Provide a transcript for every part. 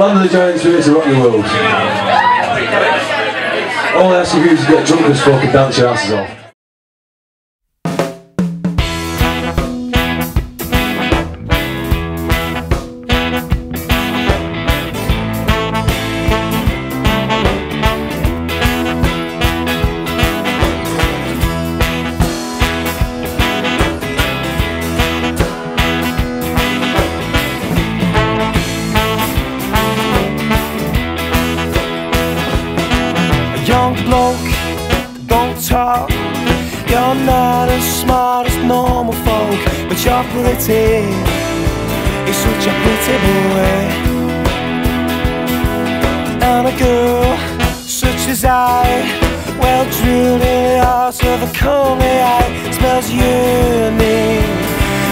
Land of the Giants here to rock your world. All I ask you is to get drunk as fuck and dance your asses off. Don't talk. You're not as smart as normal folk, but you're pretty. You're such a pretty boy. And a girl such as I, well drilled in the heart of a comely eye, smells yearning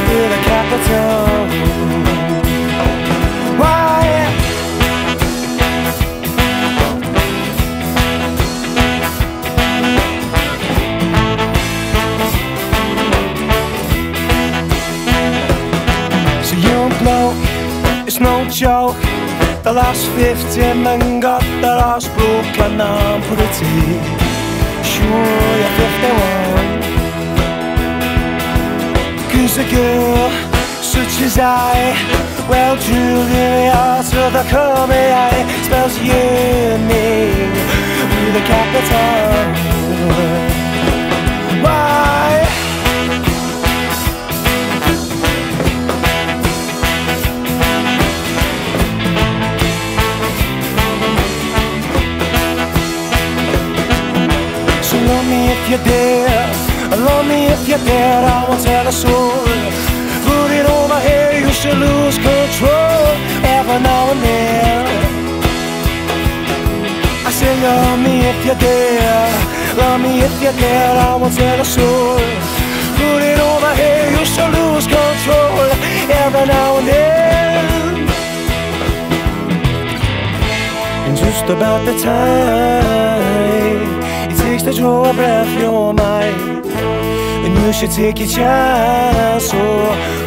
with a capital. Joke. The last 50 men got their hearts broken. I'm pretty sure you're 51. Cause a girl such as I, well drilled in the heart me if you dare, love me if you dare. I won't tell a soul. Put it over here, you should lose control every now and then. I say love me if you dare, love me if you dare. I won't tell a soul. Put it over here, you should lose control every now and then. And just about the time to draw breath, you're mine. And you should take your chance. So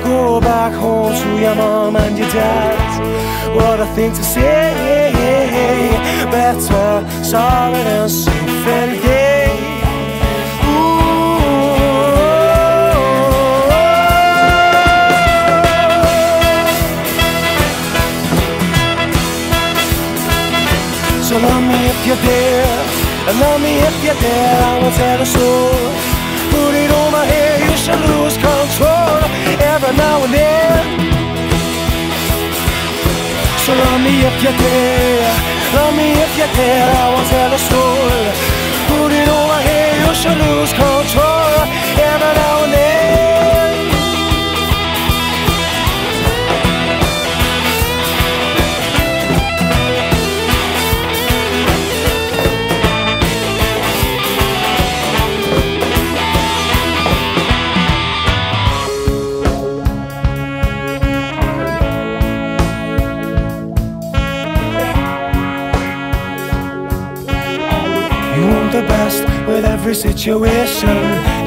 go back home to your mom and your dad. What a thing to say. Better sorry than safe any day. Ooh. So love me if you dare, and love me if you dare. I won't tell a soul. Put it on my head, you should lose control every now and then. So love me if you dare, love me if you dare. I won't tell a soul. Put it on my head, you should lose control the best with every situation.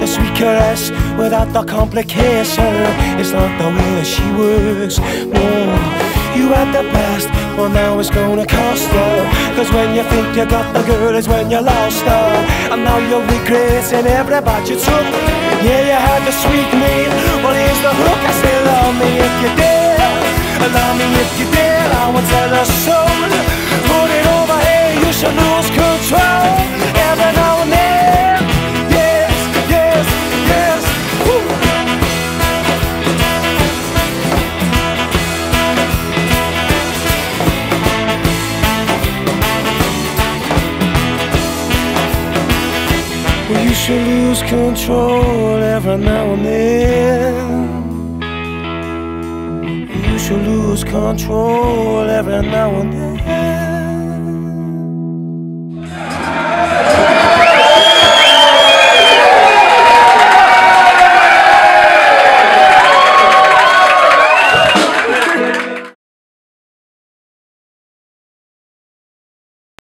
The sweet caress without the complication. It's not the way that she works. No, you had the best, well now it's gonna cost her. Cause when you think you got the girl is when you lost her. And now you're regretting every bite you took. Yeah, you had the sweet meat. Well, here's the hook. I say, love me if you dare. Love me if you dare. I won't tell a soul. Put it over here. You should lose control Well, you should lose control every now and then. You should lose control every now and then.